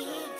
Yeah.